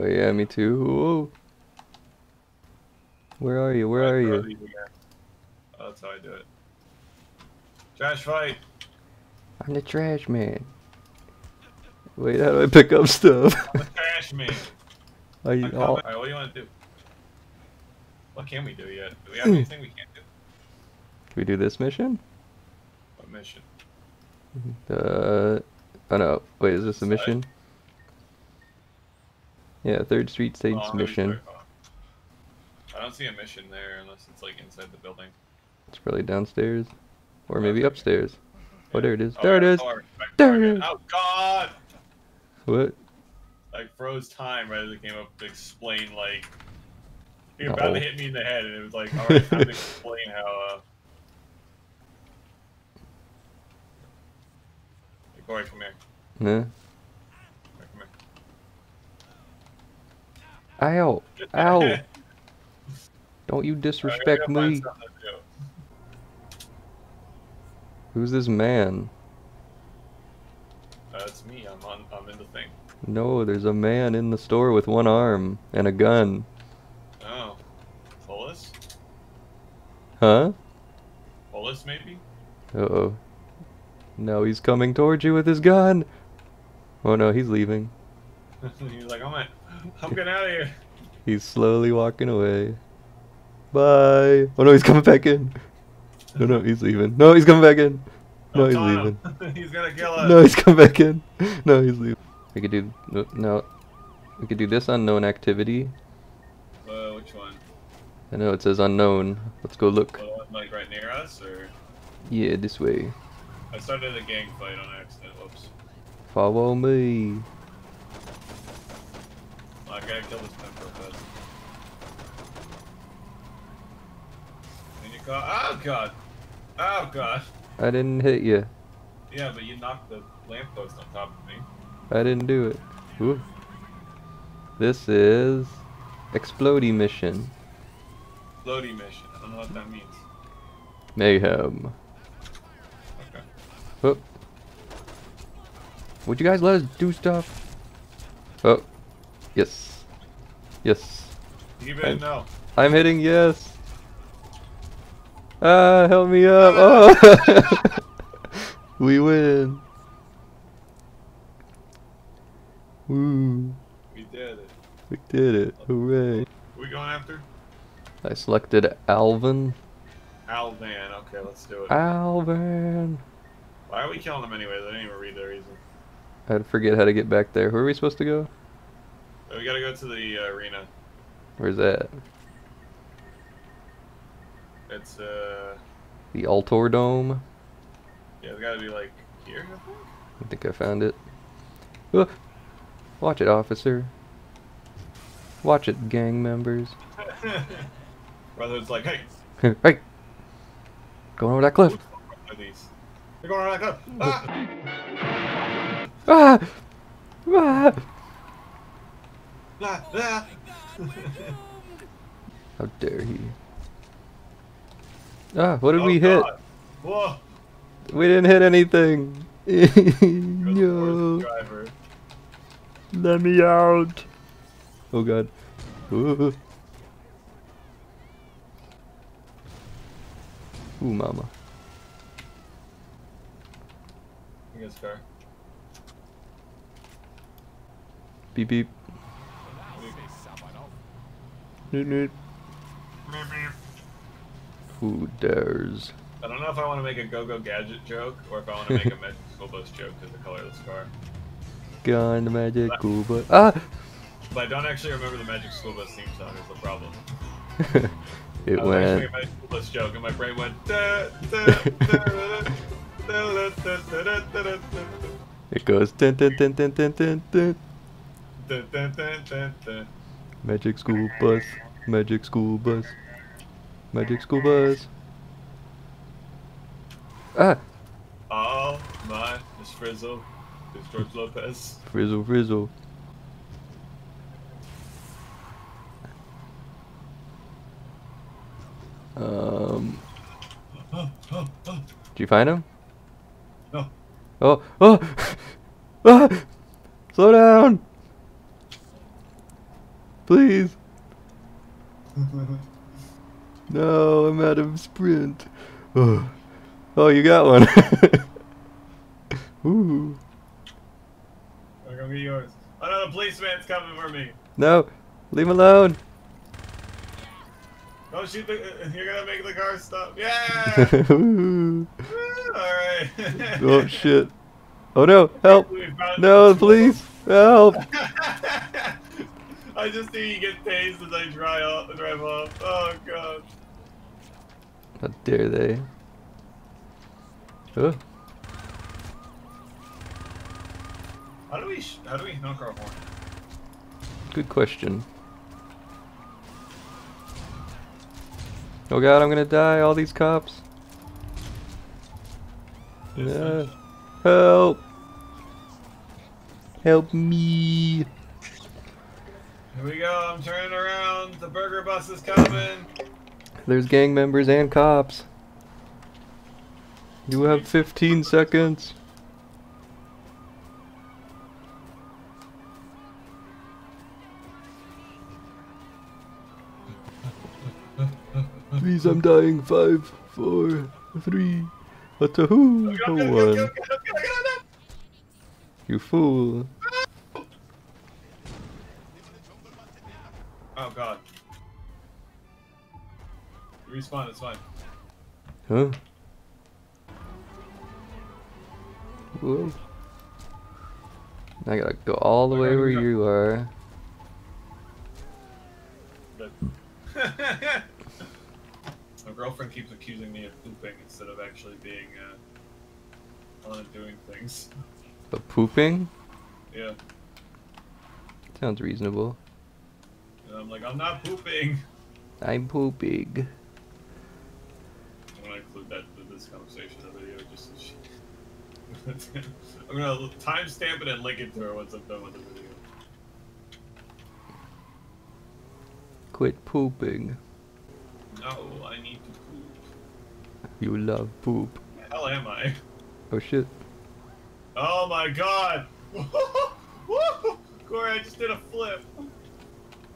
Oh yeah, me too. Whoa. Where are you? Where are you? Oh, that's how I do it. Trash fight. I'm the trash man. Wait, how do I pick up stuff? I'm the trash man. Are you all? Alright, what do you want to do? What can we do yet? Do we have anything we can't do? Can we do this mission? What mission? Uh, oh no. Wait, is this a Side? mission? Yeah, Third Street Stage Oh, mission. I don't see a mission there unless it's like inside the building. It's probably downstairs, or maybe upstairs. Oh, there it is. Oh, There it yeah, is. oh, There it is. Oh god! What? Like froze time right as it came up to explain like you're about to hit me in the head and it was like alright time to explain how uh come here. Huh? Corey, come here. Ow! Ow! Don't you disrespect we me. something to do. Who's this man? Uh, me. I'm on. I'm in the thing. No, there's a man in the store with one arm and a gun. Oh, Polis? Huh? Polis, maybe? Uh oh. No, he's coming towards you with his gun. Oh no, he's leaving. He's like, I'm, at, I'm getting out of here. He's slowly walking away. Bye. Oh no, he's coming back in. No, no, he's leaving. No, he's coming back in. No, he's leaving. he's gonna kill us. No, he's coming back in. No, he's leaving. We could do no. We could do this unknown activity. Uh, which one? I know it says unknown. Let's go look. The like right near us, or Yeah, this way. I started a gang fight on accident. Whoops. Follow me. I gotta kill this man real fast. And you call? Oh god! Oh god! I didn't hit you. Yeah, but you knocked the lamppost on top of me. I didn't do it. Ooh. This is Explodey mission. Floaty mission. I don't know what that means. Mayhem. Okay. Oh. Would you guys let us do stuff? Oh. Yes. Yes. Better I'm-. I'm hitting yes. Ah, help me up. Oh. we win. Woo. We did it. We did it. Hooray. Who we going after? I selected Alvin. Alvan. Okay, let's do it. Alvin. Why are we killing them anyways? I didn't even read the reason. I forget how to get back there. Where are we supposed to go? Oh, we gotta go to the uh, arena. Where's that? It's uh, The Altor Dome. yeah, it's gotta be like here. I think. I think I found it. Oh, watch it, officer. Watch it, gang members. Brother, it's like, hey, hey! Going over that cliff. who's are these? They're going around like, ah! Ah! Ah! Ah, ah. How dare he? Ah, what did Oh, we hit? God. Whoa! We didn't hit anything. No. driver. Let me out. Oh god. Ooh. Ooh, mama. I guess fair. Beep beep. Who dares? I don't know if I want to make a go-go gadget joke or if I want to make a magic school bus joke because the colorless car. Gone the magic school bus. Ah! But I don't actually remember the magic school bus theme song. Is the problem. it I was went. Actually magic school bus joke, and my brain went. Da, da, da, it goes. Dun, dun, dun, dun, dun, dun. Dun, dun, dun, dun, dun. Magic school bus Magic school bus Magic school bus Ah Oh my, Miss Frizzle, It's George Lopez. Frizzle frizzle Um Did you find him? No. Oh, oh! ah! Slow down! Please. No, I'm out of sprint. Oh, oh you got one. Ooh. I'm gonna get yours. Oh no, the policeman's coming for me. No, leave him alone. Don't shoot the. You're gonna make the car stop. Yeah. Ooh. Alright. oh shit. Oh no, help. No, please. Help. I just see you get tased as I drive off. Drive off. Oh god. How dare they? Oh, How do we? Sh- how do we knock our horn? good question. Oh god, I'm gonna die. All these cops. Yeah. Help. Help me. Here we go. I'm turning around. The burger bus is coming. There's gang members and cops. You have 15 seconds. Please, I'm dying. Five, four, three, a two, a one. You fool. Respawn. It's fine. Huh? Whoa. I gotta go all the way where you are. My girlfriend keeps accusing me of pooping instead of actually being uh, on and doing things. But pooping? Yeah. Sounds reasonable. And I'm like, I'm not pooping. I'm pooping. Include that in this conversation in the video just so she... I'm gonna timestamp it and link it to her once I'm done with the video. Quit pooping. No, I need to poop. You love poop. The hell am I? Oh shit. Oh my god! Corey, I just did a flip.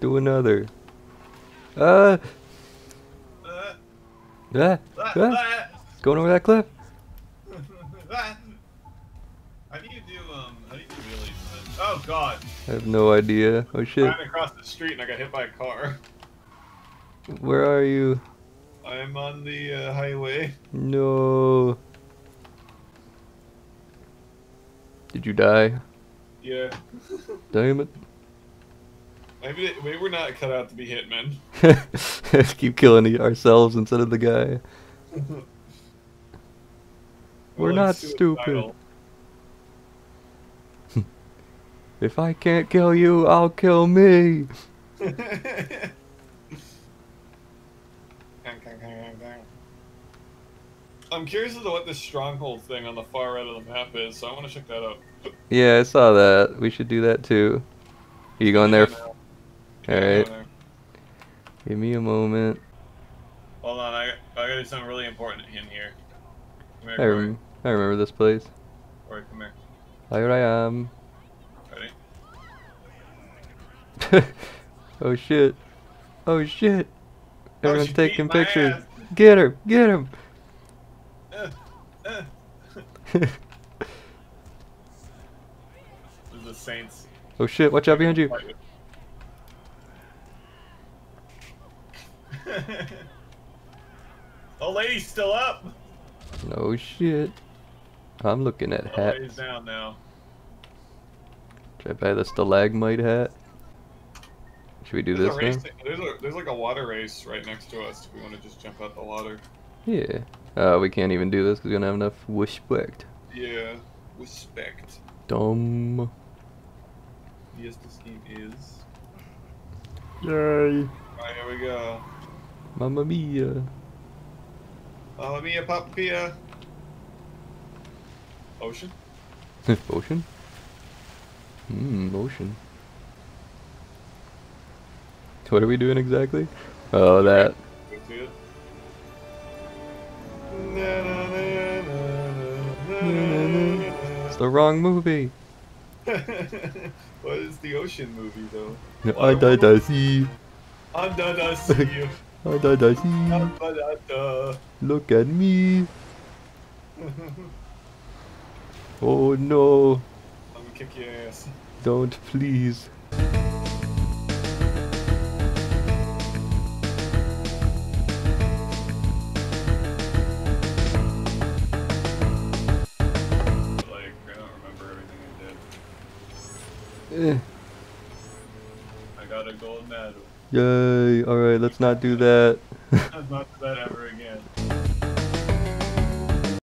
Do another. Uh! Ah, ah. Going over that cliff. How do you do, um, how do you do wheelies? Oh god. I have no idea. Oh shit. Ran across the street and I got hit by a car. Where are you? I'm on the uh, highway. No. Did you die? Yeah. Damn it. Maybe, maybe we're not cut out to be hitmen. Let's keep killing ourselves instead of the guy. We're not stupid. If I can't kill you, I'll kill me. I'm curious as to what this stronghold thing on the far right of the map is, so I want to check that out. Yeah, I saw that. We should do that too. Are you going there? Yeah, no. All Yeah, right. no, no. Give me a moment. Hold on, I, I gotta do something really important in here. Come here, I, rem- I remember this place. Corey, come here. Here I am. Ready? oh shit. Oh shit. Oh, Everyone's she taking pictures. ass. Get her. Get him. Uh, uh. This is the Saints. oh shit. Watch out behind you. Fight with- Old lady's still up. No shit. I'm looking at Old hats. lady's down now. Should I buy the stalagmite hat? Should we do There's this a race. There's a there's like a water race right next to us. If we want to just jump out the water. Yeah. Uh, we can't even do this because we don't have enough respect. Yeah. Respect. Dumb. Yes, this game is. Yay. Alright, here we go. Mamma mia. Mamma mia, Papa Pia. Ocean? ocean? Hmm, ocean. What are we doing exactly? Oh, that. It's the wrong movie. what is the ocean movie though? I da da see. I'm done. I see you. Da da. Look at me. Oh no. Let me kick your ass. Don't please. Like I don't remember everything I did. Eh. I got a gold medal. Yay. Alright, let's not do that. Not do that ever again.